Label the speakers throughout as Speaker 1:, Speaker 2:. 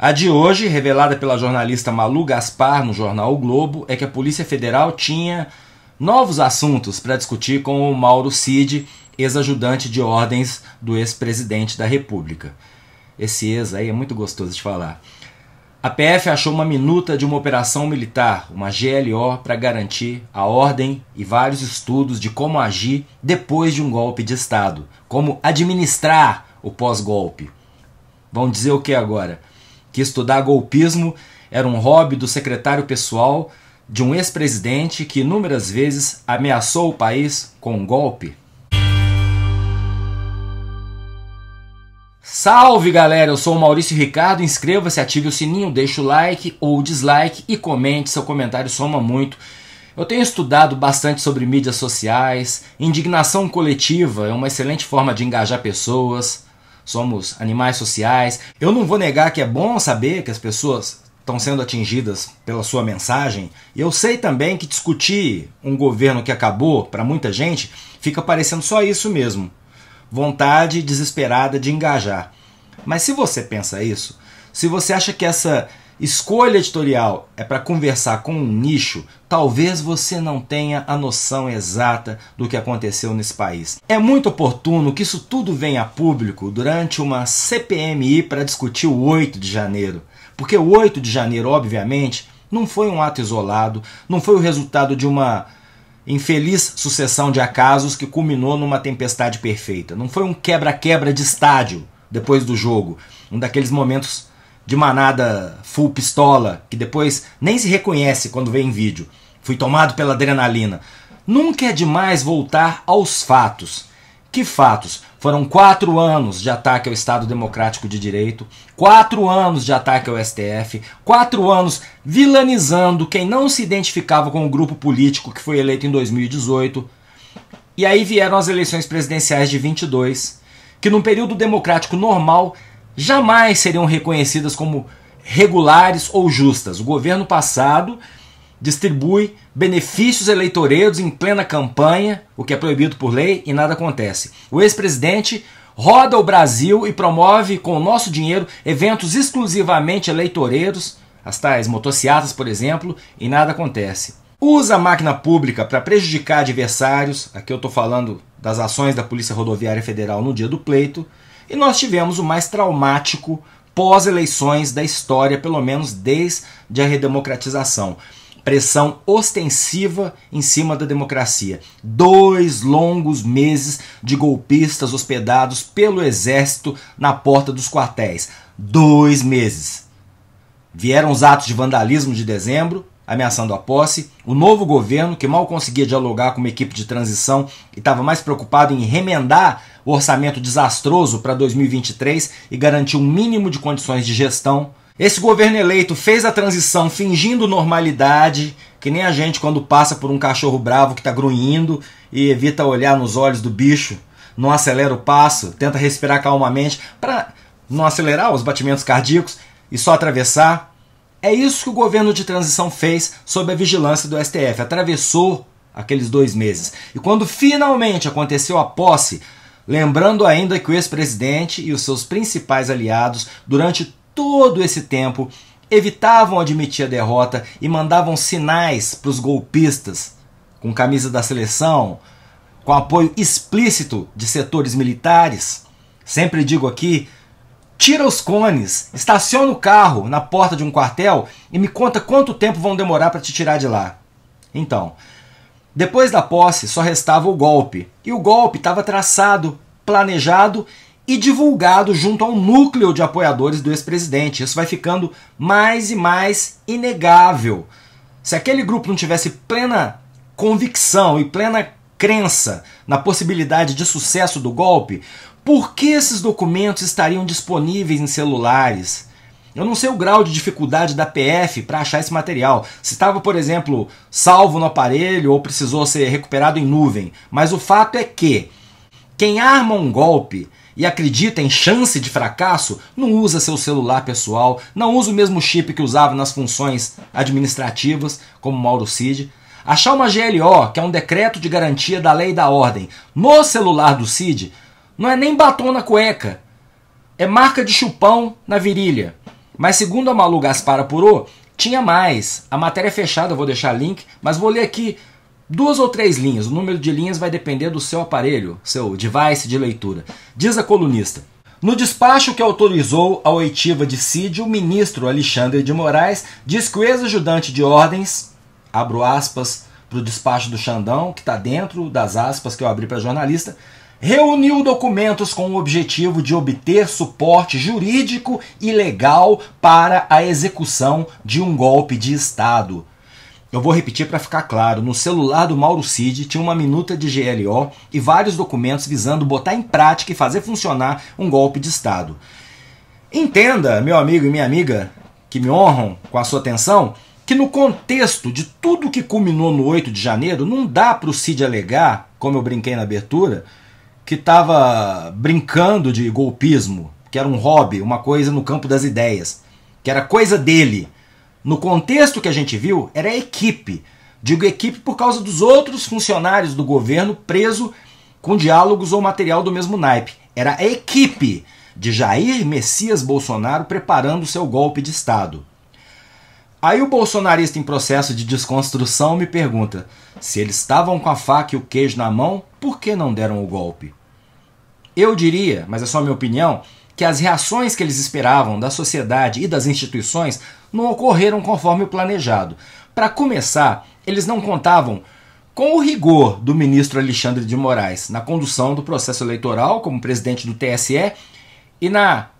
Speaker 1: A de hoje, revelada pela jornalista Malu Gaspar no jornal o Globo, é que a Polícia Federal tinha novos assuntos para discutir com o Mauro Cid, ex-ajudante de ordens do ex-presidente da República. Esse ex aí é muito gostoso de falar. A PF achou uma minuta de uma operação militar, uma GLO, para garantir a ordem e vários estudos de como agir depois de um golpe de Estado, como administrar o pós-golpe. Vão dizer o que agora? Que estudar golpismo era um hobby do secretário pessoal de um ex-presidente que inúmeras vezes ameaçou o país com um golpe? Salve galera, eu sou o Maurício Ricardo. Inscreva-se, ative o sininho, deixe o like ou dislike e comente. Seu comentário soma muito. Eu tenho estudado bastante sobre mídias sociais. Indignação coletiva é uma excelente forma de engajar pessoas. Somos animais sociais. Eu não vou negar que é bom saber que as pessoas estão sendo atingidas pela sua mensagem. Eu sei também que discutir um governo que acabou para muita gente fica parecendo só isso mesmo vontade desesperada de engajar. Mas se você pensa isso, se você acha que essa escolha editorial é para conversar com um nicho, talvez você não tenha a noção exata do que aconteceu nesse país. É muito oportuno que isso tudo venha a público durante uma CPMI para discutir o 8 de janeiro. Porque o 8 de janeiro, obviamente, não foi um ato isolado, não foi o resultado de uma infeliz sucessão de acasos que culminou numa tempestade perfeita. Não foi um quebra-quebra de estádio depois do jogo, um daqueles momentos de manada full pistola que depois nem se reconhece quando vê em vídeo. Fui tomado pela adrenalina. Nunca é demais voltar aos fatos. Que fatos? Foram quatro anos de ataque ao Estado Democrático de Direito, quatro anos de ataque ao STF, quatro anos vilanizando quem não se identificava com o grupo político que foi eleito em 2018. E aí vieram as eleições presidenciais de 22, que num período democrático normal jamais seriam reconhecidas como regulares ou justas. O governo passado distribui benefícios eleitoreiros em plena campanha, o que é proibido por lei, e nada acontece. O ex-presidente roda o Brasil e promove com o nosso dinheiro eventos exclusivamente eleitoreiros, as tais motocicletas, por exemplo, e nada acontece. Usa a máquina pública para prejudicar adversários, aqui eu estou falando das ações da Polícia Rodoviária Federal no dia do pleito, e nós tivemos o mais traumático pós-eleições da história, pelo menos desde a redemocratização pressão ostensiva em cima da democracia. Dois longos meses de golpistas hospedados pelo exército na porta dos quartéis. Dois meses. Vieram os atos de vandalismo de dezembro, ameaçando a posse. O novo governo, que mal conseguia dialogar com uma equipe de transição e estava mais preocupado em remendar o orçamento desastroso para 2023 e garantir um mínimo de condições de gestão esse governo eleito fez a transição fingindo normalidade, que nem a gente quando passa por um cachorro bravo que está grunhindo e evita olhar nos olhos do bicho, não acelera o passo, tenta respirar calmamente para não acelerar os batimentos cardíacos e só atravessar. É isso que o governo de transição fez sob a vigilância do STF. Atravessou aqueles dois meses. E quando finalmente aconteceu a posse, lembrando ainda que o ex-presidente e os seus principais aliados, durante todo esse tempo evitavam admitir a derrota e mandavam sinais para os golpistas com camisa da seleção, com apoio explícito de setores militares. Sempre digo aqui: tira os cones, estaciona o carro na porta de um quartel e me conta quanto tempo vão demorar para te tirar de lá. Então, depois da posse só restava o golpe, e o golpe estava traçado, planejado e divulgado junto ao núcleo de apoiadores do ex-presidente. Isso vai ficando mais e mais inegável. Se aquele grupo não tivesse plena convicção e plena crença na possibilidade de sucesso do golpe, por que esses documentos estariam disponíveis em celulares? Eu não sei o grau de dificuldade da PF para achar esse material. Se estava, por exemplo, salvo no aparelho ou precisou ser recuperado em nuvem. Mas o fato é que quem arma um golpe e acredita em chance de fracasso, não usa seu celular pessoal, não usa o mesmo chip que usava nas funções administrativas, como Mauro Cid. Achar uma GLO, que é um decreto de garantia da lei e da ordem, no celular do Cid, não é nem batom na cueca, é marca de chupão na virilha. Mas segundo a Malu Gaspar apurou, tinha mais. A matéria é fechada, eu vou deixar link, mas vou ler aqui duas ou três linhas. O número de linhas vai depender do seu aparelho, seu device de leitura. Diz a colunista. No despacho que autorizou a oitiva de Cid, o ministro Alexandre de Moraes diz que o ex-ajudante de ordens, abro aspas para o despacho do Xandão, que está dentro das aspas que eu abri para jornalista, reuniu documentos com o objetivo de obter suporte jurídico e legal para a execução de um golpe de Estado. Eu vou repetir para ficar claro: no celular do Mauro Cid tinha uma minuta de GLO e vários documentos visando botar em prática e fazer funcionar um golpe de Estado. Entenda, meu amigo e minha amiga, que me honram com a sua atenção, que no contexto de tudo que culminou no 8 de janeiro, não dá para o Cid alegar, como eu brinquei na abertura, que estava brincando de golpismo, que era um hobby, uma coisa no campo das ideias, que era coisa dele no contexto que a gente viu, era equipe. Digo equipe por causa dos outros funcionários do governo preso com diálogos ou material do mesmo naipe. Era a equipe de Jair Messias Bolsonaro preparando seu golpe de Estado. Aí o bolsonarista em processo de desconstrução me pergunta: se eles estavam com a faca e o queijo na mão, por que não deram o golpe? Eu diria, mas é só minha opinião, que as reações que eles esperavam da sociedade e das instituições não ocorreram conforme o planejado. Para começar, eles não contavam com o rigor do ministro Alexandre de Moraes na condução do processo eleitoral como presidente do TSE e na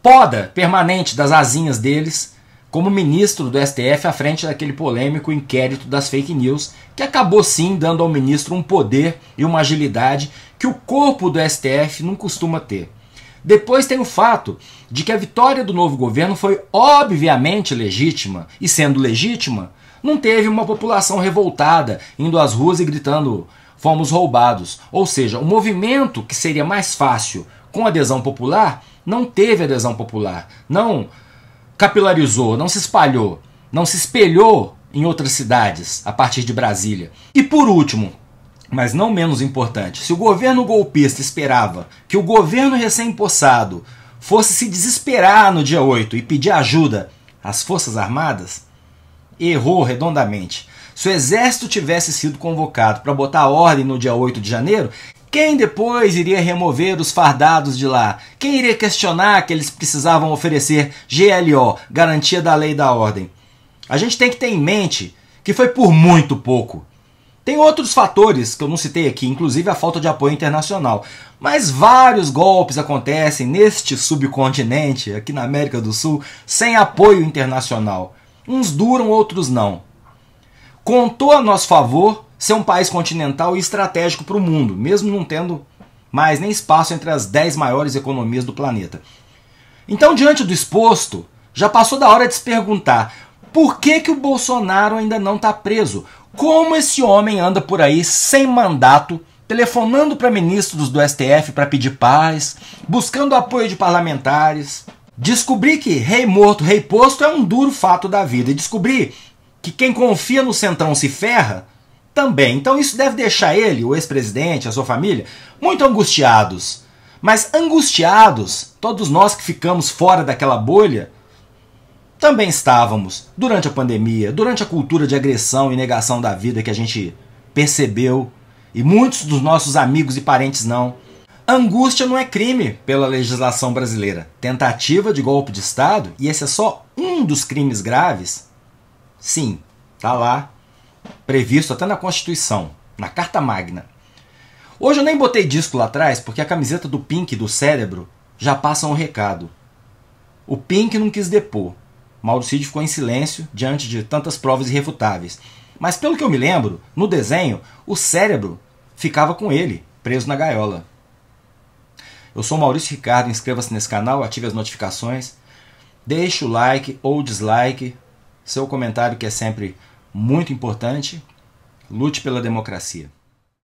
Speaker 1: poda permanente das asinhas deles como ministro do STF à frente daquele polêmico inquérito das fake news, que acabou sim dando ao ministro um poder e uma agilidade que o corpo do STF não costuma ter. Depois tem o fato de que a vitória do novo governo foi obviamente legítima, e sendo legítima, não teve uma população revoltada indo às ruas e gritando fomos roubados. Ou seja, o movimento que seria mais fácil com adesão popular não teve adesão popular, não capilarizou, não se espalhou, não se espelhou em outras cidades a partir de Brasília. E por último, mas não menos importante, se o governo golpista esperava que o governo recém-impossado fosse se desesperar no dia 8 e pedir ajuda às Forças Armadas, errou redondamente. Se o exército tivesse sido convocado para botar ordem no dia 8 de janeiro, quem depois iria remover os fardados de lá? Quem iria questionar que eles precisavam oferecer GLO, garantia da lei e da ordem? A gente tem que ter em mente que foi por muito pouco. Tem outros fatores que eu não citei aqui, inclusive a falta de apoio internacional. Mas vários golpes acontecem neste subcontinente, aqui na América do Sul, sem apoio internacional. Uns duram, outros não. Contou a nosso favor ser um país continental e estratégico para o mundo, mesmo não tendo mais nem espaço entre as 10 maiores economias do planeta. Então, diante do exposto, já passou da hora de se perguntar por que, que o Bolsonaro ainda não está preso? Como esse homem anda por aí sem mandato, telefonando para ministros do STF para pedir paz, buscando apoio de parlamentares? Descobri que rei morto, rei posto é um duro fato da vida. E descobri que quem confia no centrão se ferra também. Então isso deve deixar ele, o ex-presidente, a sua família, muito angustiados. Mas angustiados, todos nós que ficamos fora daquela bolha, também estávamos durante a pandemia, durante a cultura de agressão e negação da vida que a gente percebeu, e muitos dos nossos amigos e parentes não. Angústia não é crime pela legislação brasileira. Tentativa de golpe de Estado, e esse é só um dos crimes graves, sim, tá lá, previsto até na Constituição, na Carta Magna. Hoje eu nem botei disco lá atrás porque a camiseta do Pink do cérebro já passa um recado. O Pink não quis depor. Mauro Cid ficou em silêncio diante de tantas provas irrefutáveis. Mas pelo que eu me lembro, no desenho, o cérebro ficava com ele, preso na gaiola. Eu sou Maurício Ricardo, inscreva-se nesse canal, ative as notificações, deixe o like ou dislike, seu comentário que é sempre muito importante. Lute pela democracia.